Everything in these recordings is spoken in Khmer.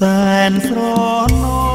សែនស្រណោ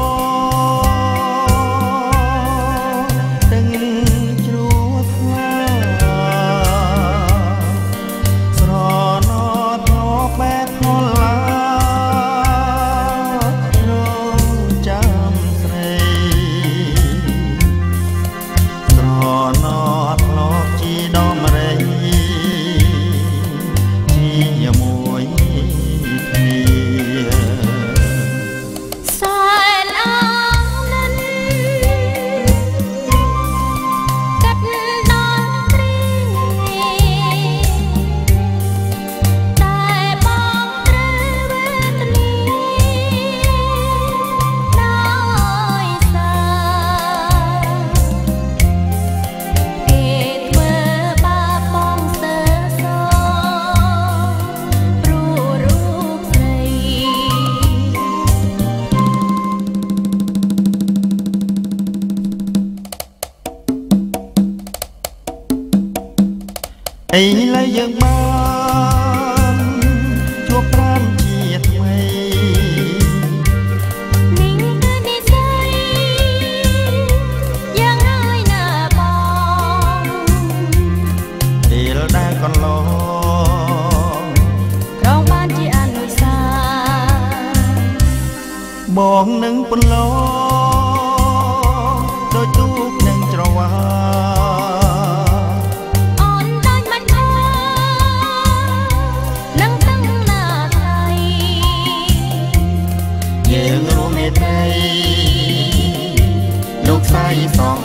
ឥឡូវយើងបានជួបប្រាំជាថ្មីនេះគឺនិស័យយ៉ាងហើយណាបងពេលដែលកន្លងក្រងបានជាអនុសាបងនឹងពន្លង យើងរួមមេត្រីលោកស្រីសំ